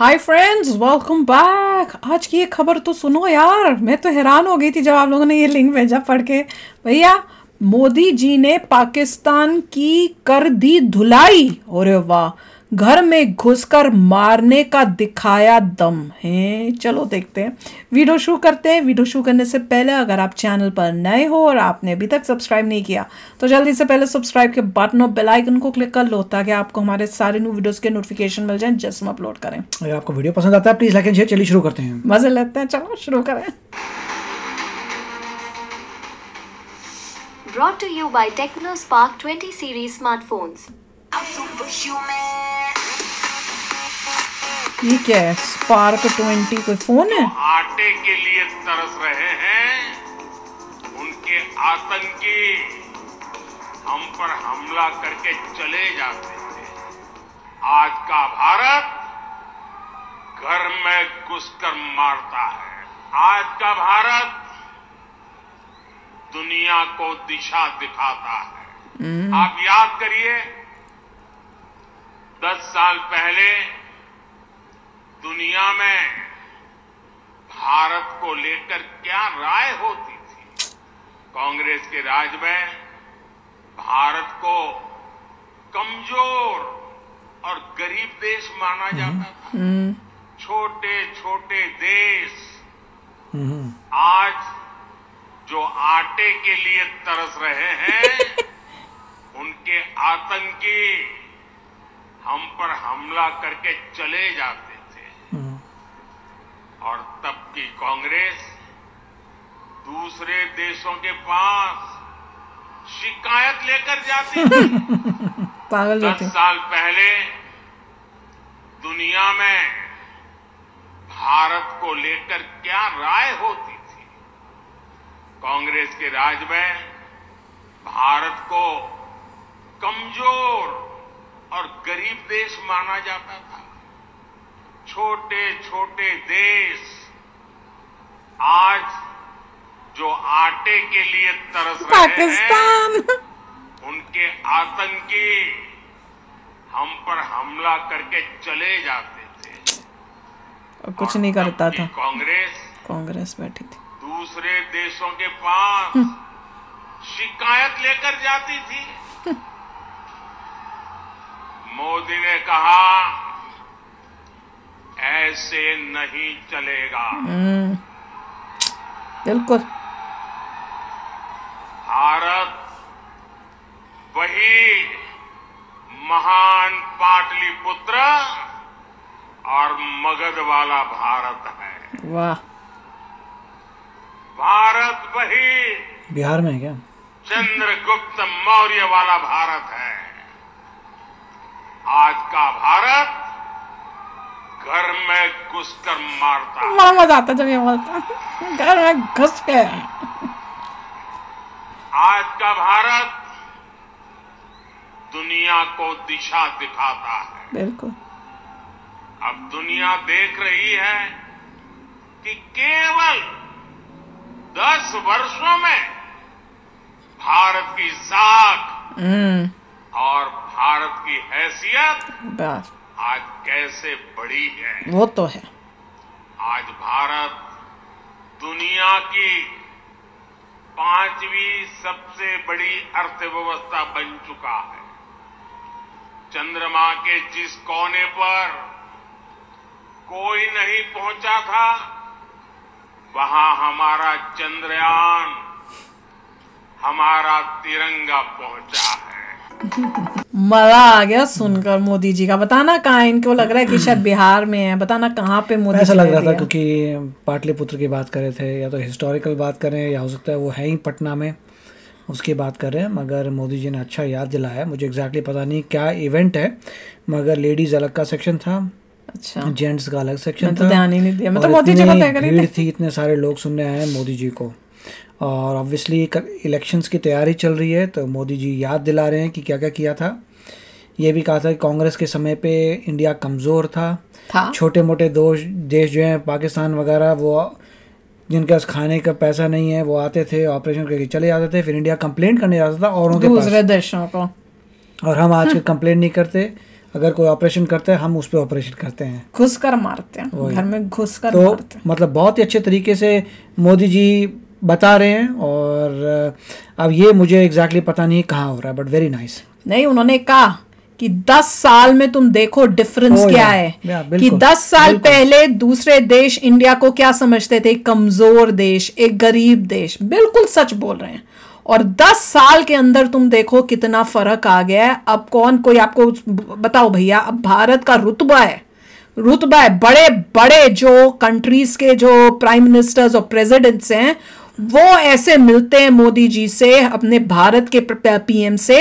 Hi friends welcome back आज की ये खबर तो सुनो यार। मैं तो हैरान हो गई थी जब आप लोगों ने ये लिंक भेजा पढ़ के। भैया, मोदी जी ने पाकिस्तान की कर दी धुलाई। और वाह। घर में घुसकर मारने का दिखाया दम है। चलो देखते हैं। वीडियो शुरू करते हैं। वीडियो शुरू करने से पहले अगर आप चैनल पर नए हो और आपने अभी तक सब्सक्राइब नहीं किया तो जल्दी से पहले सब्सक्राइब के बटन और बेल आइकन को क्लिक कर लो ताकि आपको हमारे सारे न्यू वीडियोस के नोटिफिकेशन मिल जाए जैसे हम अपलोड करें। अगर आपको वीडियो पसंद आता है प्लीज़ लाइक एंड शेयर चलिए शुरू करते हैं। मज़े लेते हैं। चलो शुरू करें। Brought to you by Techno Spark 20 series smartphones. ये क्या है? स्पार्क ट्वेंटी कोई फ़ोन है? आटे के लिए तरस रहे हैं उनके आतंकी हम पर हमला करके चले जाते थे आज का भारत घर में घुसकर मारता है। आज का भारत दुनिया को दिशा दिखाता है। आप याद करिए दस साल पहले दुनिया में भारत को लेकर क्या राय होती थी? कांग्रेस के राज में भारत को कमज़ोर और गरीब देश माना जाता था। छोटे छोटे देश। आज जो आटे के लिए तरस रहे हैं उनके आतंकी हम पर हमला करके चले जाते थे। और तब की कांग्रेस दूसरे देशों के पास शिकायत लेकर जाती थी। पागल दस साल पहले दुनिया में भारत को लेकर क्या राय होती थी? कांग्रेस के राज में भारत को कमज़ोर और गरीब देश माना जाता था। छोटे छोटे देश आज जो आटे के लिए तरस रहे हैं उनके आतंकी हम पर हमला करके चले जाते थे। और कुछ और नहीं करता था। कांग्रेस कांग्रेस बैठी थी। दूसरे देशों के पास शिकायत लेकर जाती थी। मोदी ने कहा ऐसे नहीं चलेगा. हम्म, बिल्कुल। भारत वही महान पाटलिपुत्र और मगध वाला भारत है। वाह। भारत वही बिहार में है क्या? चंद्रगुप्त मौर्य वाला भारत है। आज का भारत घर में घुस कर मारता बड़ा मज़ा आता जब ये बोलता घर में घुस के। आज का भारत दुनिया को दिशा दिखाता है। बिल्कुल। अब दुनिया देख रही है कि केवल दस वर्षों में भारत की साख हम्म। की हैसियत आज कैसे बड़ी है? वो तो है। आज भारत दुनिया की पांचवी सबसे बड़ी अर्थव्यवस्था बन चुका है। चंद्रमा के जिस कोने पर कोई नहीं पहुँचा था वहाँ हमारा चंद्रयान हमारा तिरंगा पहुँचा है। मज़ा आ गया सुनकर मोदी जी का। बताना कहाँ इनको लग रहा है कि शायद बिहार में है। बताना कहाँ पे मोदी ऐसा लग रहा था क्योंकि पाटलिपुत्र की बात कर रहे थे या तो हिस्टोरिकल बात करें या हो सकता है वो है ही पटना में उसकी बात कर रहे हैं। मगर मोदी जी ने अच्छा याद दिलाया। मुझे एग्जैक्टली पता नहीं क्या इवेंट है मगर लेडीज़ अलग का सेक्शन था अच्छा। जेंट्स का अलग सेक्शन तो था ध्यान ही नहीं दिया। मैं तो मोदी जी रही भीड़ थी इतने सारे लोग सुनने आए हैं मोदी जी को। और ऑब्वियसली इलेक्शंस की तैयारी चल रही है तो मोदी जी याद दिला रहे हैं कि क्या क्या किया था। ये भी कहा था कि कांग्रेस के समय पे इंडिया कमज़ोर था। था। छोटे मोटे दोष देश जो हैं पाकिस्तान वगैरह वो जिनके पास खाने का पैसा नहीं है वो आते थे ऑपरेशन करके चले जाते थे फिर इंडिया कंप्लेंट करने जाता था औरों के दूसरे देशों को। और हम आज के कंप्लेंट नहीं करते। अगर कोई ऑपरेशन करता है हम उस पर ऑपरेशन करते हैं। घुस कर मारते हैं। घर में घुस कर तो मारते हैं। मतलब बहुत ही अच्छे तरीके से मोदी जी बता रहे हैं और अब ये मुझे एग्जैक्टली exactly पता नहीं कहाँ हो रहा है बट वेरी नाइस नहीं उन्होंने कहा कि 10 साल में तुम देखो डिफरेंस क्या या, है। या, कि बिल्कुल, 10 साल पहले दूसरे देश इंडिया को क्या समझते थे? कमज़ोर देश एक गरीब देश बिल्कुल सच बोल रहे हैं। और 10 साल के अंदर तुम देखो कितना फ़र्क आ गया है। अब कौन कोई आपको बताओ भैया अब भारत का रुतबा है। रुतबा है बड़े बड़े जो कंट्रीज़ के जो प्राइम मिनिस्टर्स और प्रेसिडेंट्स हैं वो ऐसे मिलते हैं मोदी जी से अपने भारत के पीएम से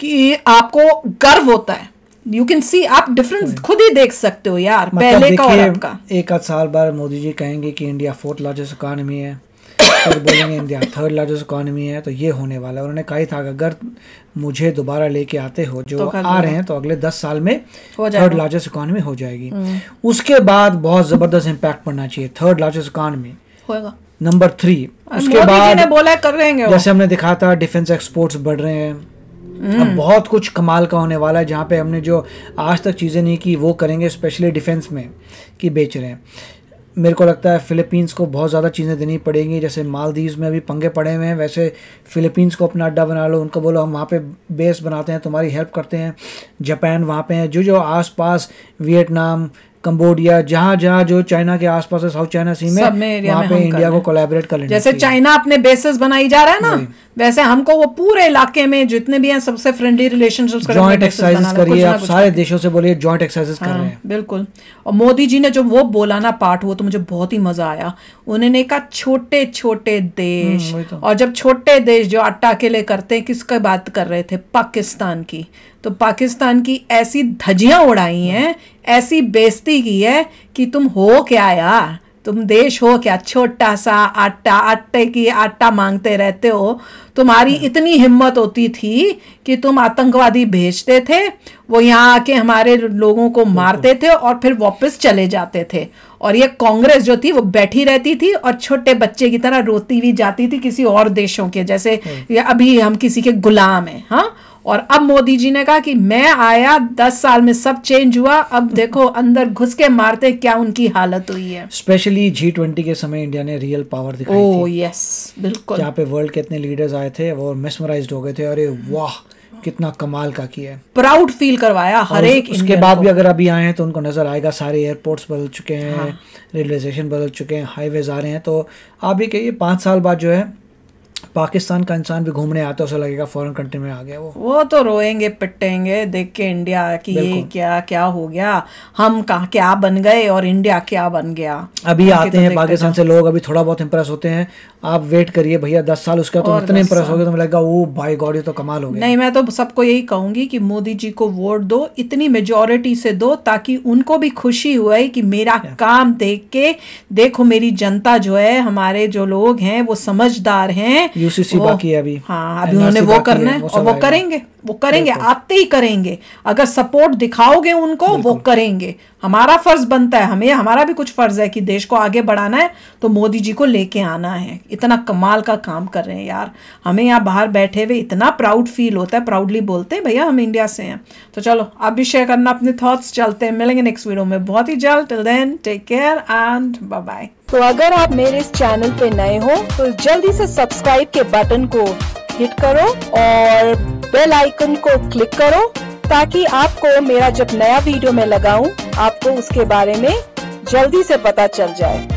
कि आपको गर्व होता है। यू कैन सी आप डिफरेंस खुद ही देख सकते हो यार मतलब पहले का और देखिए अब का। एक आध साल बाद मोदी जी कहेंगे कि इंडिया फोर्थ लार्जेस्ट इकॉनमी है। फिर बोलेंगे इंडिया थर्ड लार्जेस्ट इकॉनमी है तो ये होने वाला है। उन्होंने कहा था कि अगर मुझे दोबारा लेके आते हो जो तो आ रहे हैं तो अगले दस साल में थर्ड लार्जेस्ट इकॉनमी हो जाएगी। उसके बाद बहुत ज़बरदस्त इम्पैक्ट पड़ना चाहिए थर्ड लार्जेस्ट इकॉनमी होएगा। नंबर थ्री उसके जी ने बाद बोला है, कर रहेंगे। जैसे हमने दिखा था डिफेंस एक्सपोर्ट्स बढ़ रहे हैं हम्म। अब बहुत कुछ कमाल का होने वाला है जहाँ पे हमने जो आज तक चीज़ें नहीं की वो करेंगे स्पेशली डिफेंस में कि बेच रहे हैं मेरे को लगता है फिलीपींस को बहुत ज़्यादा चीज़ें देनी पड़ेंगी जैसे मालदीव्स में अभी पंगे पड़े हुए हैं वैसे फिलीपींस को अपना अड्डा बना लो उनको बोलो हम वहाँ पे बेस बनाते हैं तुम्हारी हेल्प करते हैं जापान वहाँ पे है जो जो आसपास वियतनाम कंबोडिया जहाँ जहाँ जो चाइना के आसपास है साउथ चाइना सी में वहाँ पे इंडिया को हैं। कोलैबोरेट कर लेना जैसे चाइना अपने बेसिस बनाई जा रहा है ना वैसे हमको वो पूरे इलाके में जितने भी हैं सबसे फ्रेंडली रिलेशनशिप्स जॉइंट एक्सरसाइजेस करिए आप सारे देशों से बोलिए जॉइंट एक्सरसाइजेस कर रहे हैं। हाँ, बिल्कुल। और मोदी जी ने जो वो बोला ना पार्ट वो तो मुझे बहुत ही मज़ा आया। उन्होंने कहा छोटे छोटे देश। हम्म, तो। और जब छोटे देश जो आटा अकेले करते हैं किसका बात कर रहे थे? पाकिस्तान की। तो पाकिस्तान की ऐसी धजियाँ उड़ाई हैं ऐसी बेइज्जती की है कि तुम हो क्या यार? तुम देश हो क्या? छोटा सा आटा आटे की आटा मांगते रहते हो। तुम्हारी इतनी हिम्मत होती थी कि तुम आतंकवादी भेजते थे वो यहाँ आके हमारे लोगों को मारते थे और फिर वापस चले जाते थे। और ये कांग्रेस जो थी वो बैठी रहती थी और छोटे बच्चे की तरह रोती हुई जाती थी किसी और देशों के जैसे अभी हम किसी के गुलाम हैं हाँ? और अब मोदी जी ने कहा कि मैं आया दस साल में सब चेंज हुआ अब देखो अंदर घुस के मारते क्या उनकी हालत हुई है। स्पेशली जी ट्वेंटी के समय इंडिया ने रियल पावर दिखाई ओ थी यस बिल्कुल। जहाँ पे वर्ल्ड के इतने लीडर्स आए थे वो मेस्मराइज्ड हो गए थे अरे वाह कितना कमाल का किया है। प्राउड फील करवाया हर एक उसके बाद भी अगर अभी आए हैं तो उनको नज़र आएगा सारे एयरपोर्ट्स बदल चुके हैं रेलवे स्टेशन बदल चुके हैं हाईवेज आ रहे हैं तो आप भी कहिए पाँच साल बाद जो है पाकिस्तान का इंसान भी घूमने आता है उसे लगेगा फॉरेन कंट्री में आ गया वो। वो तो रोएँगे पिटेंगे देख के इंडिया कि ये क्या क्या हो गया। हम कहा क्या बन गए और इंडिया क्या बन गया? अभी आते तो हैं पाकिस्तान से लोग अभी थोड़ा बहुत इंप्रेस होते हैं। आप वेट करिए भैया दस साल उसका तो इतने इंप्रेस हो गए तो लगेगा ओ भाई गॉड ये तो कमाल हो गया। नहीं मैं तो सबको यही कहूँगी कि मोदी जी को वोट दो इतनी मेजोरिटी से दो ताकि उनको भी खुशी हुए कि मेरा काम देख के देखो मेरी जनता जो है हमारे जो लोग हैं वो समझदार हैं यूसीसी बाकी है अभी। हाँ अभी उन्होंने वो करना है, है और वो करेंगे वो करेंगे आते ही करेंगे। अगर सपोर्ट दिखाओगे उनको वो करेंगे। हमारा फ़र्ज़ बनता है हमें हमारा भी कुछ फ़र्ज़ है कि देश को आगे बढ़ाना है तो मोदी जी को लेके आना है। इतना कमाल का काम कर रहे हैं यार। हमें यहाँ बाहर बैठे हुए इतना प्राउड फील होता है प्राउडली बोलते हैं भैया हम इंडिया से हैं। तो चलो आप भी शेयर करना अपने थॉट्स चलते हैं। मिलेंगे नेक्स्ट वीडियो में। बहुत ही जल्द till then take care and bye bye तो अगर आप मेरे इस चैनल पे नए हो तो जल्दी से सब्सक्राइब के बटन को हिट करो और बेल आइकन को क्लिक करो ताकि आपको मेरा जब नया वीडियो मैं लगाऊँ, आपको उसके बारे में जल्दी से पता चल जाए।